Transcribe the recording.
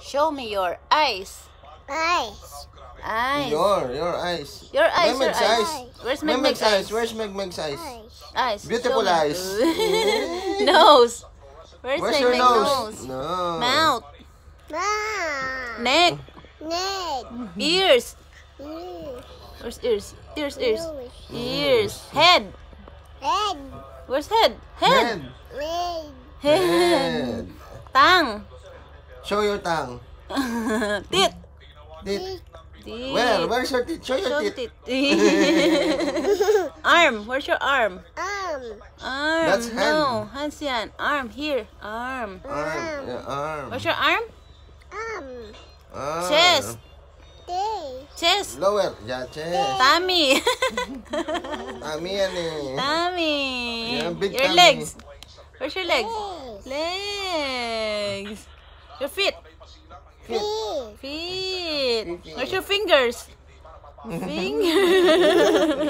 Show me your eyes. Eyes. Eyes. Your, your eyes. Your eyes, your eyes. eyes. Where's Megmeg's Megmeg's eyes. eyes? Where's Megmeg's eyes? Eyes. Eyes. Beautiful Show eyes. nose. Where's, Where's your Megmeg's nose? No. Mouth. Mouth. Neck. Neck. Ears. Ears. Where's ears? Ears, ears. Nose. Ears. Head. Head. Where's head? Head. Leg. Head. Head. Tongue. Show your tongue. Teeth. Teeth. Teeth. Where? Where's your teeth? Show your Show teeth. teeth. arm. Where's your arm? Arm. Arm. That's hand. No. Hands yan. Arm. Here. Arm. Arm. Yeah, arm. Where's your arm? Arm. Arm. Chest. Day. Chest. Lower. Yeah, chest. Tummy. Tummy yan tummy. Yeah, big your tummy. legs. Where's your legs? Legs. Your feet. Feet. Feet. Where's your fingers? Fingers.